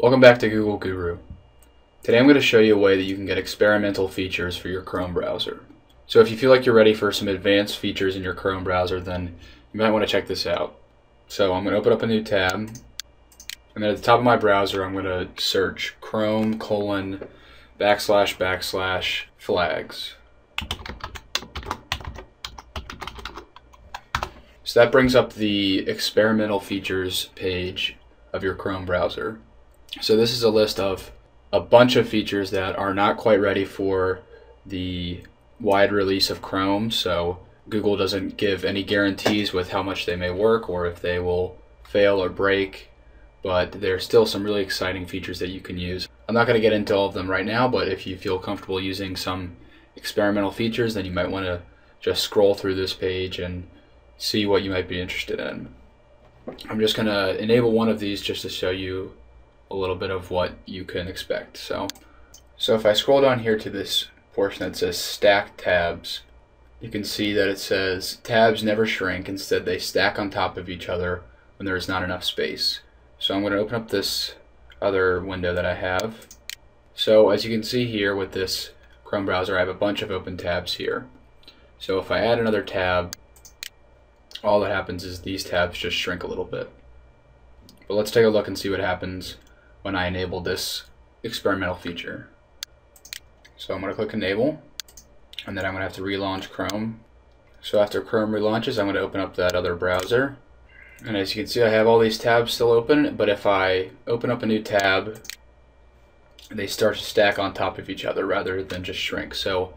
Welcome back to Google Gooru. Today I'm going to show you a way that you can get experimental features for your Chrome browser. So if you feel like you're ready for some advanced features in your Chrome browser, then you might want to check this out. So I'm going to open up a new tab, and then at the top of my browser I'm going to search Chrome colon backslash backslash flags. So that brings up the experimental features page of your Chrome browser. So this is a list of a bunch of features that are not quite ready for the wide release of Chrome. So Google doesn't give any guarantees with how much they may work or if they will fail or break, but there's still some really exciting features that you can use. I'm not going to get into all of them right now, but if you feel comfortable using some experimental features, then you might want to just scroll through this page and see what you might be interested in. I'm just going to enable one of these just to show you a little bit of what you can expect. So, so if I scroll down here to this portion that says stack tabs, you can see that it says tabs never shrink, instead they stack on top of each other when there is not enough space. So I'm going to open up this other window that I have. So as you can see here with this Chrome browser, I have a bunch of open tabs here. So if I add another tab, all that happens is these tabs just shrink a little bit. But let's take a look and see what happens when I enable this experimental feature. So I'm going to click enable and then I'm going to have to relaunch Chrome. So after Chrome relaunches I'm going to open up that other browser and as you can see I have all these tabs still open but if I open up a new tab they start to stack on top of each other rather than just shrink. So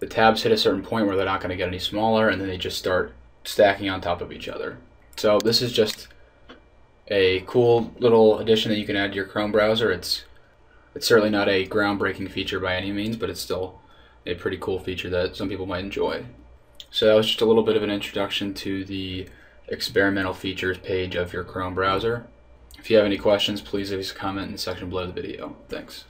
the tabs hit a certain point where they're not going to get any smaller and then they just start stacking on top of each other. So this is just a cool little addition that you can add to your Chrome browser. It's it's certainly not a groundbreaking feature by any means, but it's still a pretty cool feature that some people might enjoy. So that was just a little bit of an introduction to the experimental features page of your Chrome browser. If you have any questions, please leave us a comment in the section below the video. Thanks.